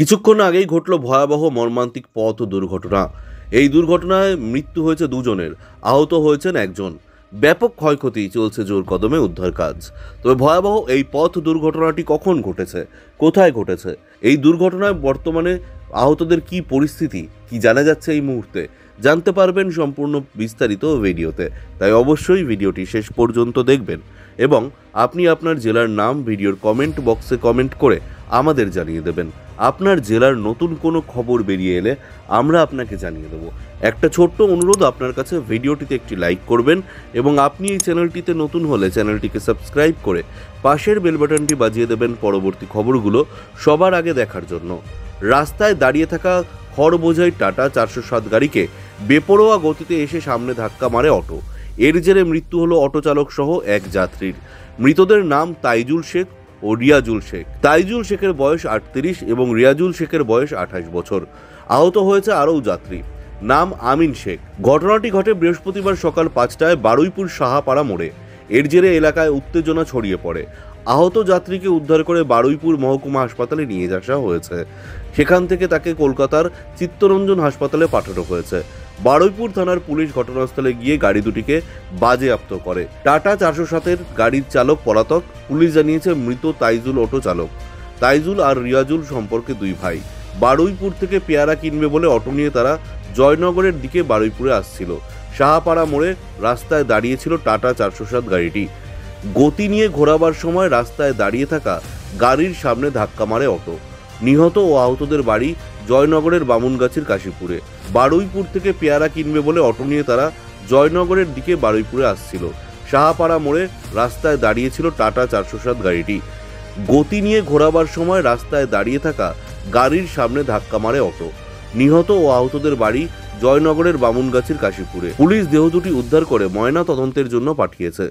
কিছুক্ষণ আগেই ঘটল ভয়াবহ মর্মান্তিক পথ দুর্ঘটনা। এই দুর্ঘটনায় মৃত্যু হয়েছে দুজনের, আহত হয়েছেন একজন। ব্যাপক ক্ষয়ক্ষতি চলছে জোর কদমে উদ্ধার কাজ। তবে ভয়াবহ এই পথ দুর্ঘটনাটি কখন ঘটেছে? কোথায় ঘটেছে? এই দুর্ঘটনায় বর্তমানে আহতদের কি পরিস্থিতি? কি জানা যাচ্ছে এই মুহূর্তে? জানতে পারবেন সম্পূর্ণ বিস্তারিত ভিডিওতে। তাই অবশ্যই ভিডিওটি শেষ পর্যন্ত দেখবেন এবং আপনি আপনার জেলার নাম, ভিডিওর কমেন্ট বক্সে কমেন্ট করে আমাদের জানিয়ে দেবেন। আপনার জেলার নতুন কোনো খবর বেরিয়ে এলে আমরা আপনাকে জানিয়ে দেবো। একটা ছোট্ট অনুরোধ, আপনার কাছে ভিডিওটিতে একটি লাইক করবেন এবং আপনি এই চ্যানেলটিতে নতুন হলে চ্যানেলটিকে সাবস্ক্রাইব করে পাশের বেল বাটনটি বাজিয়ে দেবেন পরবর্তী খবরগুলো সবার আগে দেখার জন্য। রাস্তায় দাঁড়িয়ে থাকা খড় বোঝাই টাটা চারশো সাত গাড়িকে বেপরোয়া গতিতে এসে সামনে ধাক্কা মারে অটো। এর জেরে মৃত্যু হলো অটো চালক সহ এক যাত্রীর। মৃতদের নাম তাইজুল শেখ ও রিয়াজুল শেখ। তাইজুল শেখের বয়স আটত্রিশ এবং রিয়াজুল শেখের বয়স আঠাশ বছর। আহত হয়েছে আরও যাত্রী। নাম আমিন শেখ। ঘটনাটি ঘটে বৃহস্পতিবার সকাল পাঁচটায় বারুইপুর সাহাপাড়া মোড়ে। এর জেরে এলাকায় উত্তেজনা ছড়িয়ে পড়ে। আহত যাত্রীকে উদ্ধার করে বারুইপুর মহকুমা হাসপাতালে নিয়ে আসা হয়েছে। সেখান থেকে তাকে কলকাতার চিত্তরঞ্জন হাসপাতালে পাঠানো হয়েছে। বারুইপুর থানার পুলিশ ঘটনাস্থলে গিয়ে গাড়ি দুটিকে বাজেয়াপ্ত করে। টাটা চারশো সাতের গাড়ির চালক পলাতক। পুলিশ জানিয়েছে মৃত তাইজুল অটো চালক। তাইজুল আর রিয়াজুল সম্পর্কে দুই ভাই। বারুইপুর থেকে পেয়ারা কিনবে বলে অটো নিয়ে তারা জয়নগরের দিকে বারুইপুরে আসছিল। সাহাপাড়া মোড়ে রাস্তায় দাঁড়িয়েছিল টাটা চারশো সাত গাড়িটি। গতি নিয়ে ঘোরাবার সময় রাস্তায় দাঁড়িয়ে থাকা গাড়ির সামনে ধাক্কা মারে অটো। নিহত ও আহতদের বাড়ি জয়নগরের বামুনগাছির কাশীপুরে। বারুইপুর থেকে পেয়ারা কিনবে বলে অটো নিয়ে তারা জয়নগরের দিকে বারুইপুরে আসছিল। সাহাপাড়া মোড়ে রাস্তায় দাঁড়িয়েছিল টাটা চারশো সাত গাড়িটি। গতি নিয়ে ঘোরাবার সময় রাস্তায় দাঁড়িয়ে থাকা গাড়ির সামনে ধাক্কা মারে অটো। নিহত ও আহতদের বাড়ি জয়নগরের বামুনগাছির কাশীপুরে। পুলিশ দেহ দুটি উদ্ধার করে ময়না তদন্তের জন্য পাঠিয়েছে।